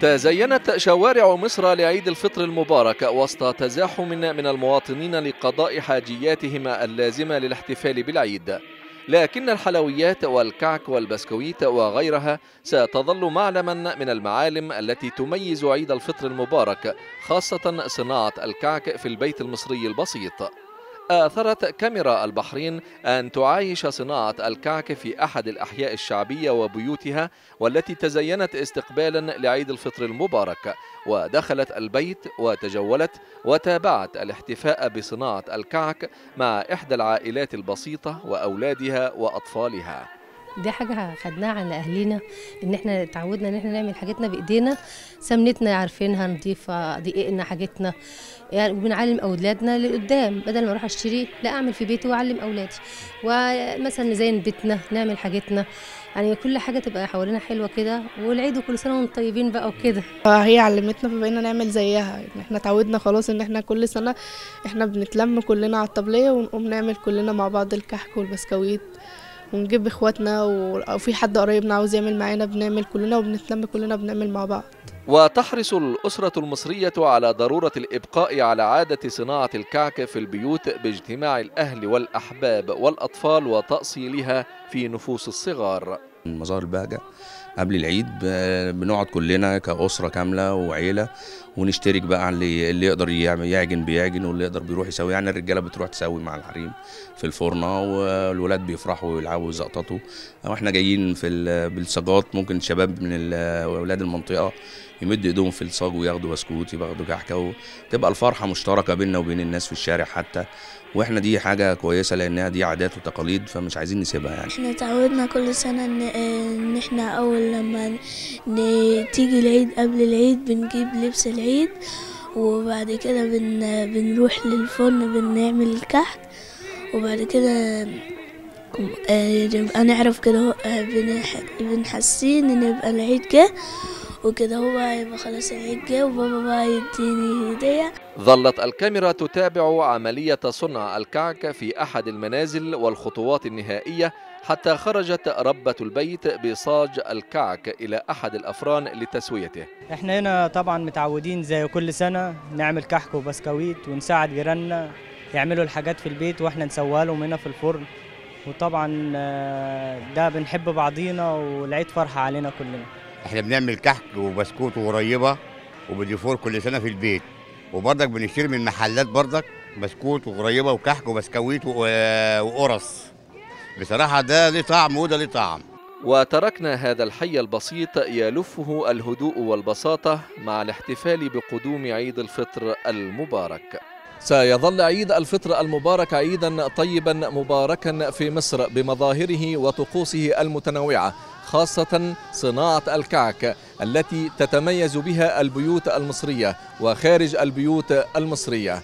تزينت شوارع مصر لعيد الفطر المبارك وسط تزاحم من المواطنين لقضاء حاجياتهم اللازمة للاحتفال بالعيد. لكن الحلويات والكعك والبسكويت وغيرها ستظل معلما من المعالم التي تميز عيد الفطر المبارك خاصة صناعة الكعك في البيت المصري البسيط. آثرت كاميرا البحرين أن تعايش صناعة الكعك في أحد الأحياء الشعبية وبيوتها والتي تزينت استقبالا لعيد الفطر المبارك. ودخلت البيت وتجولت وتابعت الاحتفاء بصناعة الكعك مع إحدى العائلات البسيطة وأولادها وأطفالها. دي حاجة خدناها عن أهلنا إن إحنا اتعودنا إن إحنا نعمل حاجتنا بإيدينا. سمنتنا عارفينها نضيفة دقيقنا حاجتنا. يعني وبنعلم أولادنا لقدام بدل ما أروح أشتري لا أعمل في بيتي وأعلم أولادي. ومثلا نزين بيتنا نعمل حاجتنا. يعني كل حاجة تبقى حوالينا حلوة كده والعيد وكل سنة وأنتم طيبين بقى وكده. هي علمتنا فبقينا نعمل زيها. إحنا اتعودنا خلاص إن إحنا كل سنة إحنا بنتلم كلنا على الطبلية ونقوم نعمل كلنا مع بعض الكحك والبسكويت. ونجيب إخواتنا أو في حد قريبنا عاوز يعمل معانا بنعمل كلنا وبنتلم كلنا بنعمل مع بعض. وتحرص الأسرة المصرية على ضرورة الإبقاء على عادة صناعة الكعك في البيوت باجتماع الأهل والأحباب والأطفال وتأصيلها في نفوس الصغار. مظاهر البهجة قبل العيد بنقعد كلنا كأسرة كاملة وعيلة ونشترك بقى اللي, اللي يقدر يعجن بيعجن واللي يقدر بيروح يسوي. يعني الرجالة بتروح تسوي مع الحريم في الفرنة والولاد بيفرحوا ويلعبوا ويزقططوا. وإحنا جايين في بالصاجات ممكن شباب من أولاد المنطقة يمد إيدهم في الصاج وياخدوا بسكوت ياخدوا كحكه وتبقى الفرحة مشتركة بيننا وبين الناس في الشارع حتى. وإحنا دي حاجة كويسة لأنها دي عادات وتقاليد فمش عايزين نسيبها يعني. إحنا اتعودنا كل سنة ان, إحنا أول لما تيجي العيد قبل العيد بنجيب لبس العيد وبعد كده بن بنروح للفرن بنعمل الكحك وبعد كده نبقى نعرف كده بنحسين إن يبقى العيد جه وكده هو هيبقى خلاص العيد جه وبابا بقى يديني هدية. ظلت الكاميرا تتابع عملية صنع الكعك في أحد المنازل والخطوات النهائية حتى خرجت ربة البيت بصاج الكعك إلى أحد الأفران لتسويته. إحنا هنا طبعا متعودين زي كل سنة نعمل كحك وبسكويت ونساعد جيراننا يعملوا الحاجات في البيت وإحنا نسويها لهم هنا في الفرن. وطبعا ده بنحب بعضينا والعيد فرحة علينا كلنا. إحنا بنعمل كحك وبسكوت وقريبة وبديفور كل سنة في البيت. وبرضك بنشتري من محلات برضك بسكوت وقريبة وكحك وبسكويت وقرص. بصراحة ده ليه طعم وده ليه طعم. وتركنا هذا الحي البسيط يلفه الهدوء والبساطة مع الاحتفال بقدوم عيد الفطر المبارك. سيظل عيد الفطر المبارك عيدا طيبا مباركا في مصر بمظاهره وطقوسه المتنوعة. خاصة صناعة الكعك التي تتميز بها البيوت المصرية وخارج البيوت المصرية.